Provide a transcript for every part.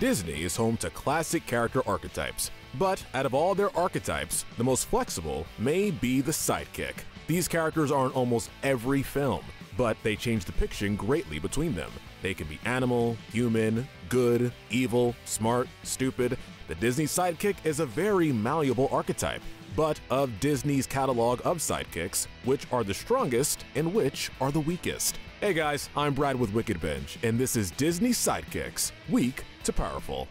Disney is home to classic character archetypes, but out of all their archetypes, the most flexible may be the sidekick. These characters are in almost every film, but they change depiction greatly between them. They can be animal, human, good, evil, smart, stupid. The Disney sidekick is a very malleable archetype, but of Disney's catalog of sidekicks, which are the strongest and which are the weakest. Hey guys, I'm Brad with Wicked Binge, and this is Disney Sidekicks, weak to powerful.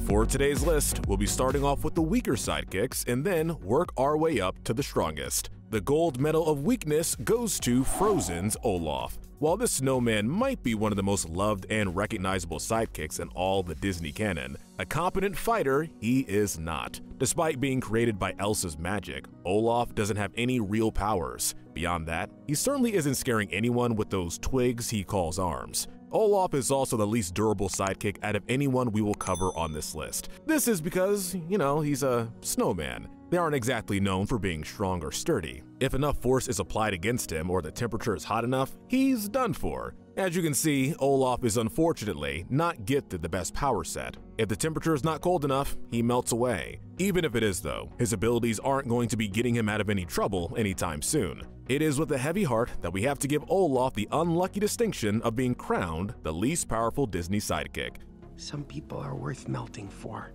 For today's list, we'll be starting off with the weaker sidekicks and then work our way up to the strongest. The gold medal of weakness goes to Frozen's Olaf. While this snowman might be one of the most loved and recognizable sidekicks in all the Disney canon, a competent fighter he is not. Despite being created by Elsa's magic, Olaf doesn't have any real powers. Beyond that, he certainly isn't scaring anyone with those twigs he calls arms. Olaf is also the least durable sidekick out of anyone we will cover on this list. This is because, you know, he's a snowman. They aren't exactly known for being strong or sturdy. If enough force is applied against him or the temperature is hot enough, he's done for. As you can see, Olaf is unfortunately not gifted the best power set. If the temperature is not cold enough, he melts away. Even if it is though, his abilities aren't going to be getting him out of any trouble anytime soon. It is with a heavy heart that we have to give Olaf the unlucky distinction of being crowned the least powerful Disney sidekick. Some people are worth melting for.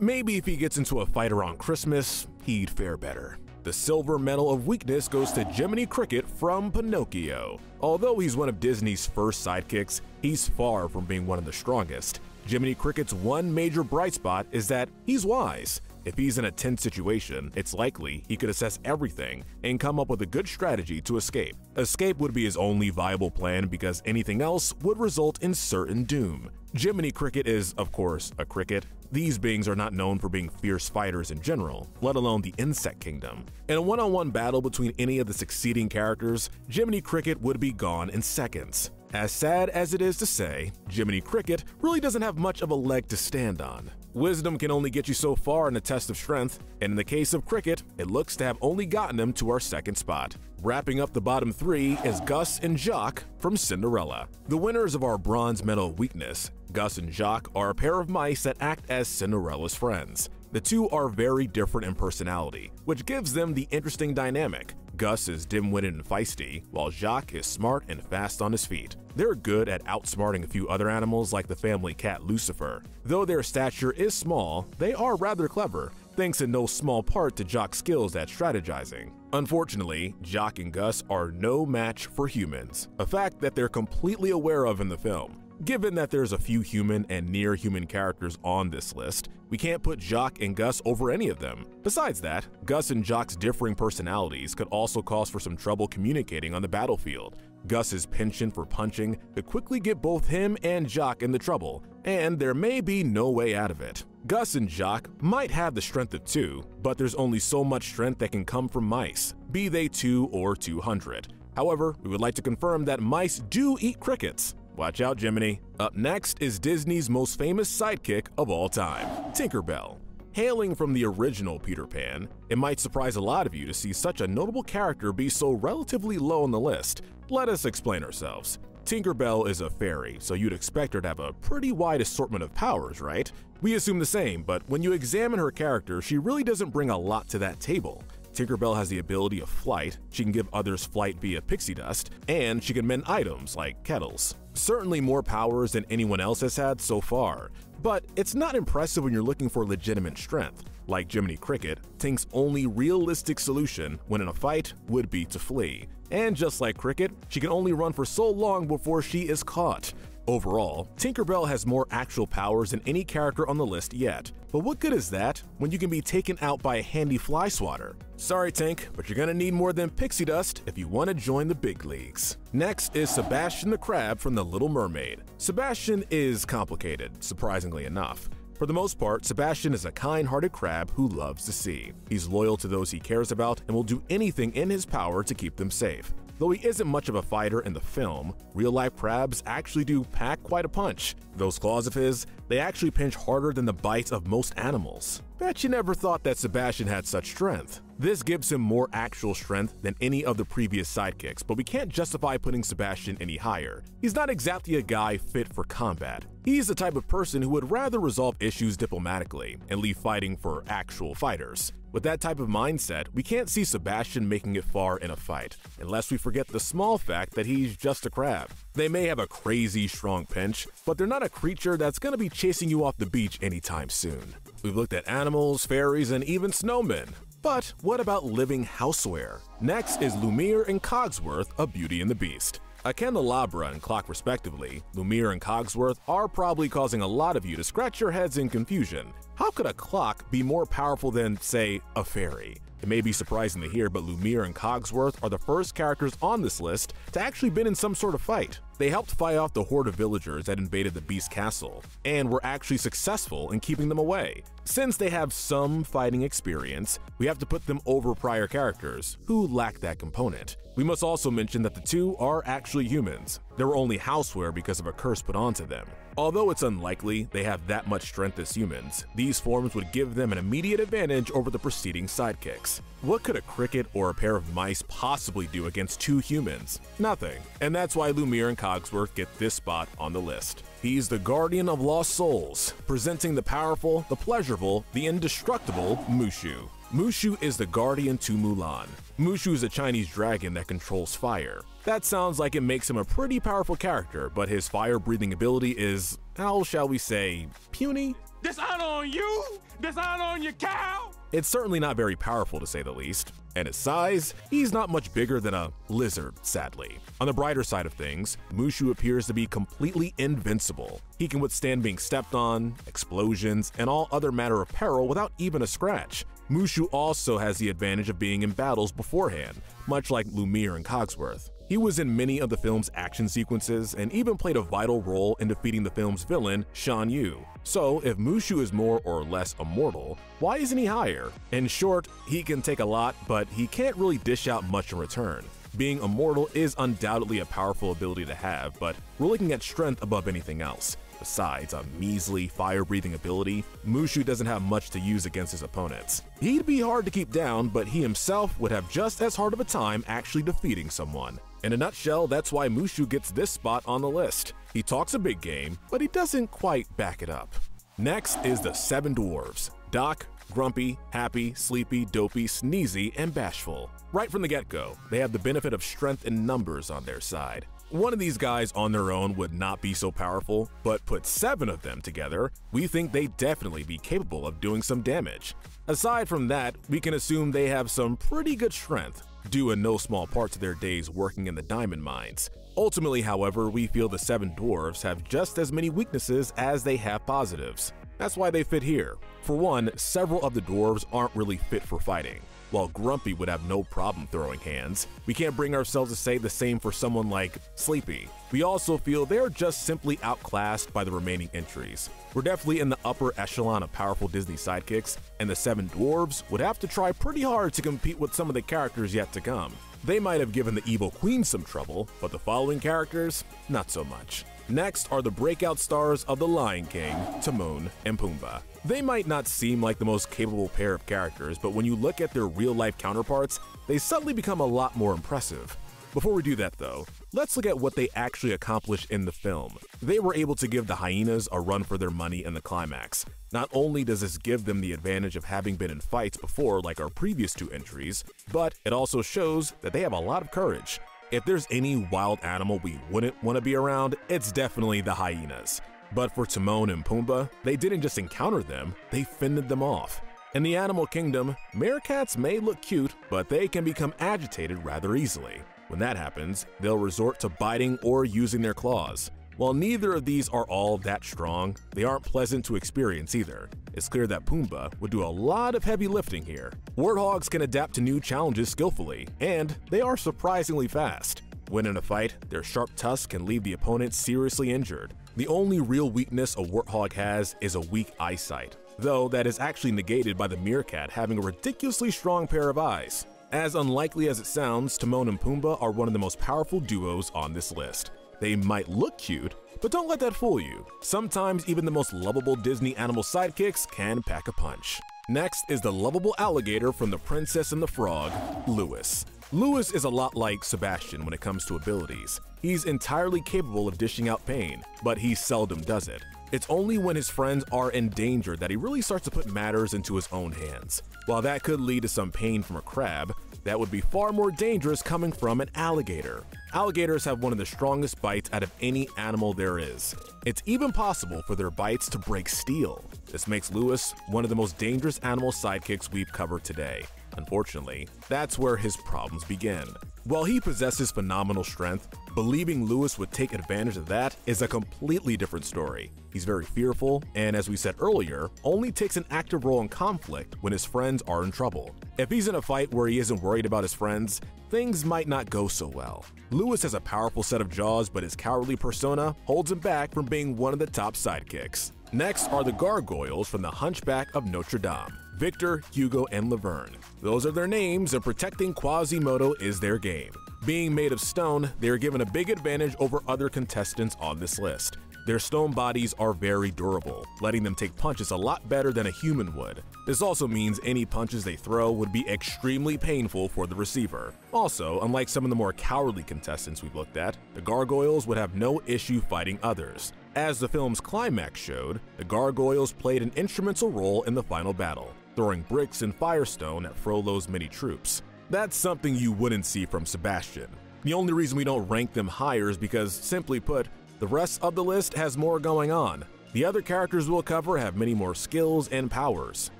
Maybe if he gets into a fight around Christmas, he'd fare better. The silver medal of weakness goes to Jiminy Cricket from Pinocchio. Although he's one of Disney's first sidekicks, he's far from being one of the strongest. Jiminy Cricket's one major bright spot is that he's wise. If he's in a tense situation, it's likely he could assess everything and come up with a good strategy to escape. Escape would be his only viable plan because anything else would result in certain doom. Jiminy Cricket is, of course, a cricket. These beings are not known for being fierce fighters in general, let alone the insect kingdom. In a one-on-one battle between any of the succeeding characters, Jiminy Cricket would be gone in seconds. As sad as it is to say, Jiminy Cricket really doesn't have much of a leg to stand on. Wisdom can only get you so far in a test of strength, and in the case of Cricket, it looks to have only gotten him to our second spot. Wrapping up the bottom three is Gus and Jaq from Cinderella. The winners of our bronze medal weakness, Gus and Jaq are a pair of mice that act as Cinderella's friends. The two are very different in personality, which gives them the interesting dynamic. Gus is dim-witted and feisty, while Jaq is smart and fast on his feet. They're good at outsmarting a few other animals like the family cat Lucifer. Though their stature is small, they are rather clever, thanks in no small part to Jaq's skills at strategizing. Unfortunately, Jaq and Gus are no match for humans, a fact that they're completely aware of in the film. Given that there's a few human and near human characters on this list, we can't put Jaq and Gus over any of them. Besides that, Gus and Jaq's differing personalities could also cause for some trouble communicating on the battlefield. Gus's penchant for punching could quickly get both him and Jaq into trouble, and there may be no way out of it. Gus and Jaq might have the strength of two, but there's only so much strength that can come from mice, be they 2 or 200. However, we would like to confirm that mice do eat crickets, Watch out, Jiminy. Up next is Disney's most famous sidekick of all time, Tinkerbell. Hailing from the original Peter Pan, it might surprise a lot of you to see such a notable character be so relatively low on the list. Let us explain ourselves. Tinkerbell is a fairy, so you'd expect her to have a pretty wide assortment of powers, right? We assume the same, but when you examine her character, she really doesn't bring a lot to that table. Tinkerbell has the ability of flight, she can give others flight via pixie dust, and she can mend items like kettles. Certainly more powers than anyone else has had so far, but it's not impressive when you're looking for legitimate strength. Like Jiminy Cricket, Tink's only realistic solution when in a fight would be to flee. And just like Cricket, she can only run for so long before she is caught. Overall, Tinkerbell has more actual powers than any character on the list yet, but what good is that when you can be taken out by a handy fly swatter? Sorry Tink, but you're gonna need more than pixie dust if you want to join the big leagues. Next is Sebastian the Crab from The Little Mermaid. Sebastian is complicated, surprisingly enough. For the most part, Sebastian is a kind-hearted crab who loves the sea. He's loyal to those he cares about and will do anything in his power to keep them safe. Though he isn't much of a fighter in the film, real-life crabs actually do pack quite a punch. Those claws of his, they actually pinch harder than the bites of most animals. Bet you never thought that Sebastian had such strength. This gives him more actual strength than any of the previous sidekicks, but we can't justify putting Sebastian any higher. He's not exactly a guy fit for combat. He's the type of person who would rather resolve issues diplomatically and leave fighting for actual fighters. With that type of mindset, we can't see Sebastian making it far in a fight, unless we forget the small fact that he's just a crab. They may have a crazy strong pinch, but they're not a creature that's gonna be chasing you off the beach anytime soon. We've looked at animals, fairies, and even snowmen. But what about living houseware? Next is Lumiere and Cogsworth of Beauty and the Beast. A candelabra and clock respectively, Lumiere and Cogsworth are probably causing a lot of you to scratch your heads in confusion. How could a clock be more powerful than, say, a fairy? It may be surprising to hear, but Lumiere and Cogsworth are the first characters on this list to actually been in some sort of fight. They helped fight off the horde of villagers that invaded the Beast Castle, and were actually successful in keeping them away. Since they have some fighting experience, we have to put them over prior characters, who lack that component. We must also mention that the two are actually humans. They were only houseware because of a curse put onto them. Although it's unlikely they have that much strength as humans, these forms would give them an immediate advantage over the preceding sidekicks. What could a cricket or a pair of mice possibly do against two humans? Nothing. And that's why Lumiere and Cogsworth get this spot on the list. He's the guardian of lost souls, presenting the powerful, the pleasurable, the indestructible Mushu. Mushu is the guardian to Mulan. Mushu is a Chinese dragon that controls fire. That sounds like it makes him a pretty powerful character, but his fire-breathing ability is, how shall we say, puny? Dishonor on you! Dishonor on your cow! It's certainly not very powerful to say the least. And his size, he's not much bigger than a lizard, sadly. On the brighter side of things, Mushu appears to be completely invincible. He can withstand being stepped on, explosions, and all other matter of peril without even a scratch. Mushu also has the advantage of being in battles beforehand, much like Lumiere and Cogsworth. He was in many of the film's action sequences and even played a vital role in defeating the film's villain, Shan Yu. So, if Mushu is more or less immortal, why isn't he higher? In short, he can take a lot, but he can't really dish out much in return. Being immortal is undoubtedly a powerful ability to have, but we're looking at strength above anything else. Besides a measly fire-breathing ability, Mushu doesn't have much to use against his opponents. He'd be hard to keep down, but he himself would have just as hard of a time actually defeating someone. In a nutshell, that's why Mushu gets this spot on the list. He talks a big game, but he doesn't quite back it up. Next is the Seven Dwarves Doc, Grumpy, Happy, Sleepy, Dopey, Sneezy, and Bashful. Right from the get go, they have the benefit of strength in numbers on their side. One of these guys on their own would not be so powerful, but put seven of them together, we think they'd definitely be capable of doing some damage. Aside from that, we can assume they have some pretty good strength, due in no small part to their days working in the diamond mines. Ultimately, however, we feel the seven dwarves have just as many weaknesses as they have positives. That's why they fit here. For one, several of the dwarves aren't really fit for fighting. While Grumpy would have no problem throwing hands, we can't bring ourselves to say the same for someone like Sleepy. We also feel they're just simply outclassed by the remaining entries. We're definitely in the upper echelon of powerful Disney sidekicks, and the Seven Dwarves would have to try pretty hard to compete with some of the characters yet to come. They might have given the evil queen some trouble, but the following characters, not so much. Next are the breakout stars of The Lion King, Timon and Pumbaa. They might not seem like the most capable pair of characters, but when you look at their real-life counterparts, they suddenly become a lot more impressive. Before we do that though, let's look at what they actually accomplished in the film. They were able to give the hyenas a run for their money in the climax. Not only does this give them the advantage of having been in fights before like our previous two entries, but it also shows that they have a lot of courage. If there's any wild animal we wouldn't want to be around, it's definitely the hyenas. But for Timon and Pumbaa, they didn't just encounter them, they fended them off. In the animal kingdom, meerkats may look cute, but they can become agitated rather easily. When that happens, they'll resort to biting or using their claws. While neither of these are all that strong, they aren't pleasant to experience either. It's clear that Pumbaa would do a lot of heavy lifting here. Warthogs can adapt to new challenges skillfully, and they are surprisingly fast. When in a fight, their sharp tusks can leave the opponent seriously injured. The only real weakness a warthog has is a weak eyesight, though that is actually negated by the meerkat having a ridiculously strong pair of eyes. As unlikely as it sounds, Timon and Pumbaa are one of the most powerful duos on this list. They might look cute, but don't let that fool you. Sometimes even the most lovable Disney animal sidekicks can pack a punch. Next is the lovable alligator from The Princess and the Frog, Louis. Louis is a lot like Sebastian when it comes to abilities. He's entirely capable of dishing out pain, but he seldom does it. It's only when his friends are in danger that he really starts to put matters into his own hands. While that could lead to some pain from a crab, that would be far more dangerous coming from an alligator. Alligators have one of the strongest bites out of any animal there is. It's even possible for their bites to break steel. This makes Louis one of the most dangerous animal sidekicks we've covered today. Unfortunately, that's where his problems begin. While he possesses phenomenal strength, believing Louis would take advantage of that is a completely different story. He's very fearful, and as we said earlier, only takes an active role in conflict when his friends are in trouble. If he's in a fight where he isn't worried about his friends, things might not go so well. Louis has a powerful set of jaws, but his cowardly persona holds him back from being one of the top sidekicks. Next are the gargoyles from the Hunchback of Notre Dame. Victor, Hugo, and Laverne. Those are their names, and protecting Quasimodo is their game. Being made of stone, they are given a big advantage over other contestants on this list. Their stone bodies are very durable, letting them take punches a lot better than a human would. This also means any punches they throw would be extremely painful for the receiver. Also, unlike some of the more cowardly contestants we've looked at, the gargoyles would have no issue fighting others. As the film's climax showed, the gargoyles played an instrumental role in the final battle throwing bricks and firestone at Frollo's many troops. That's something you wouldn't see from Sebastian. The only reason we don't rank them higher is because, simply put, the rest of the list has more going on. The other characters we'll cover have many more skills and powers,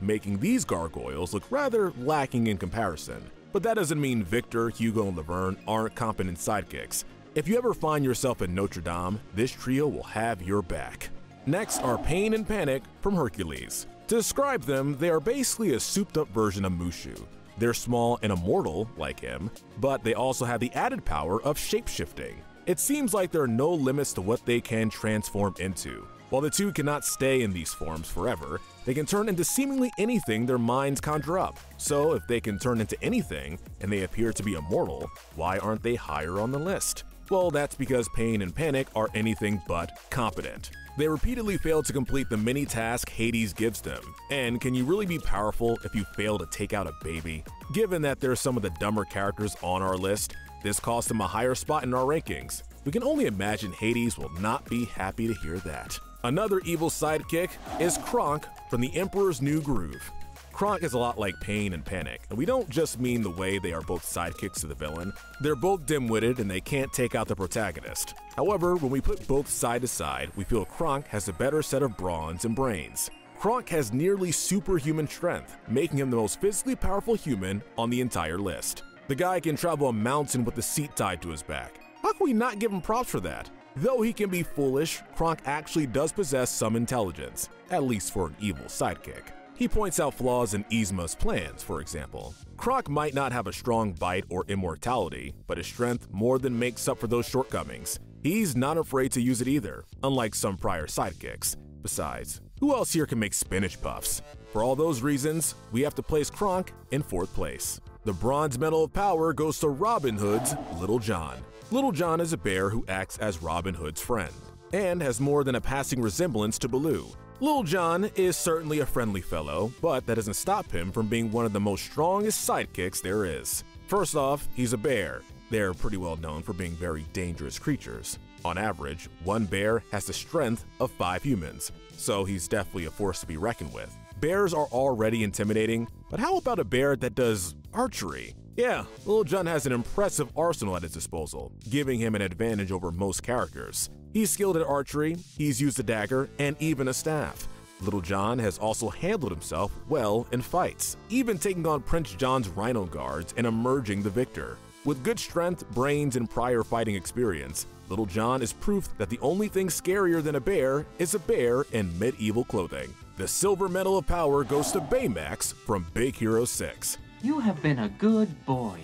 making these gargoyles look rather lacking in comparison. But that doesn't mean Victor, Hugo, and Laverne aren't competent sidekicks. If you ever find yourself in Notre Dame, this trio will have your back. Next are Pain and Panic from Hercules. To describe them, they are basically a souped up version of Mushu. They're small and immortal, like him, but they also have the added power of shapeshifting. It seems like there are no limits to what they can transform into. While the two cannot stay in these forms forever, they can turn into seemingly anything their minds conjure up. So, if they can turn into anything and they appear to be immortal, why aren't they higher on the list? Well, that's because Pain and Panic are anything but competent. They repeatedly fail to complete the mini task Hades gives them. And can you really be powerful if you fail to take out a baby? Given that they're some of the dumber characters on our list, this cost them a higher spot in our rankings. We can only imagine Hades will not be happy to hear that. Another evil sidekick is Kronk from The Emperor's New Groove. Kronk is a lot like Pain and Panic, and we don't just mean the way they are both sidekicks to the villain. They're both dim-witted and they can't take out the protagonist. However, when we put both side to side, we feel Kronk has a better set of brawns and brains. Kronk has nearly superhuman strength, making him the most physically powerful human on the entire list. The guy can travel a mountain with a seat tied to his back. How can we not give him props for that? Though he can be foolish, Kronk actually does possess some intelligence, at least for an evil sidekick. He points out flaws in Yzma's plans, for example. Kronk might not have a strong bite or immortality, but his strength more than makes up for those shortcomings. He's not afraid to use it either, unlike some prior sidekicks. Besides, who else here can make spinach puffs? For all those reasons, we have to place Kronk in fourth place. The Bronze Medal of Power goes to Robin Hood's Little John. Little John is a bear who acts as Robin Hood's friend, and has more than a passing resemblance to Baloo, Little John is certainly a friendly fellow, but that doesn't stop him from being one of the most strongest sidekicks there is. First off, he's a bear. They're pretty well known for being very dangerous creatures. On average, one bear has the strength of five humans, so he's definitely a force to be reckoned with. Bears are already intimidating, but how about a bear that does archery? Yeah, Little John has an impressive arsenal at his disposal, giving him an advantage over most characters. He's skilled at archery, he's used a dagger, and even a staff. Little John has also handled himself well in fights, even taking on Prince John's rhino guards and emerging the victor. With good strength, brains, and prior fighting experience, Little John is proof that the only thing scarier than a bear is a bear in medieval clothing. The Silver Medal of Power goes to Baymax from Big Hero 6. You have been a good boy.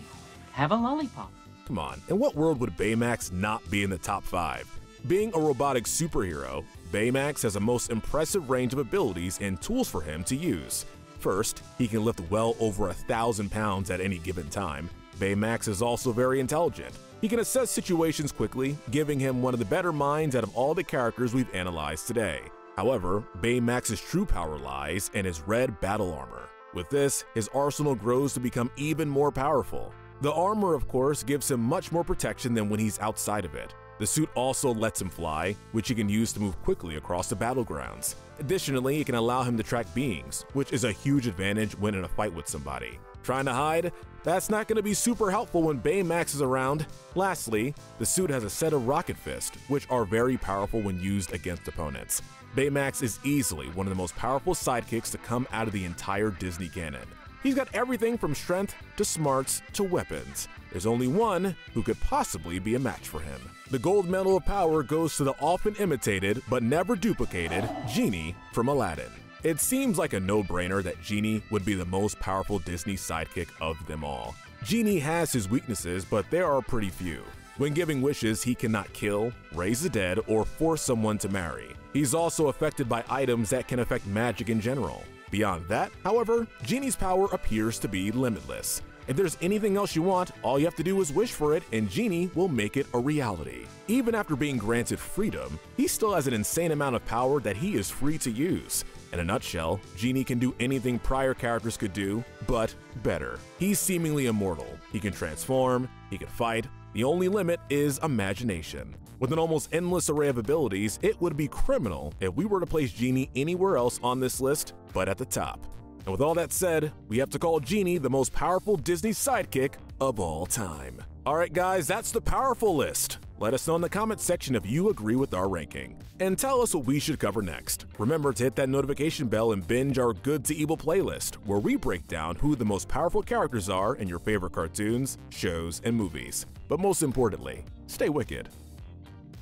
Have a lollipop. Come on, in what world would Baymax not be in the top 5? Being a robotic superhero, Baymax has a most impressive range of abilities and tools for him to use. First, he can lift well over a thousand pounds at any given time. Baymax is also very intelligent. He can assess situations quickly, giving him one of the better minds out of all the characters we've analyzed today. However, Baymax's true power lies in his red battle armor. With this, his arsenal grows to become even more powerful. The armor, of course, gives him much more protection than when he's outside of it. The suit also lets him fly, which he can use to move quickly across the battlegrounds. Additionally, it can allow him to track beings, which is a huge advantage when in a fight with somebody. Trying to hide? That's not going to be super helpful when Baymax is around. Lastly, the suit has a set of Rocket fists, which are very powerful when used against opponents. Baymax is easily one of the most powerful sidekicks to come out of the entire Disney canon. He's got everything from strength to smarts to weapons. There's only one who could possibly be a match for him. The gold medal of power goes to the often imitated but never duplicated Genie from Aladdin. It seems like a no-brainer that Genie would be the most powerful Disney sidekick of them all. Genie has his weaknesses, but there are pretty few. When giving wishes, he cannot kill, raise the dead, or force someone to marry. He's also affected by items that can affect magic in general. Beyond that, however, Genie's power appears to be limitless. If there's anything else you want, all you have to do is wish for it and Genie will make it a reality. Even after being granted freedom, he still has an insane amount of power that he is free to use. In a nutshell, Genie can do anything prior characters could do, but better. He's seemingly immortal. He can transform, he can fight, the only limit is imagination. With an almost endless array of abilities, it would be criminal if we were to place Genie anywhere else on this list but at the top. And with all that said, we have to call Genie the most powerful Disney sidekick of all time. Alright guys, that's the powerful list. Let us know in the comments section if you agree with our ranking. And tell us what we should cover next. Remember to hit that notification bell and binge our Good to Evil playlist, where we break down who the most powerful characters are in your favorite cartoons, shows, and movies. But most importantly, stay wicked.